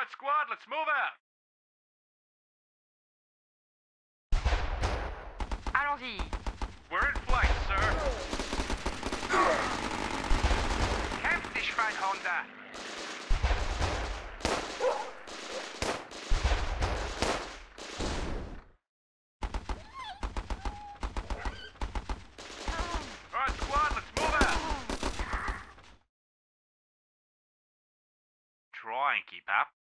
Alright, squad, let's move out. Allons-y. We're in flight, sir. Kämpf dich, Fein Alright, squad, let's move out. Try and keep up.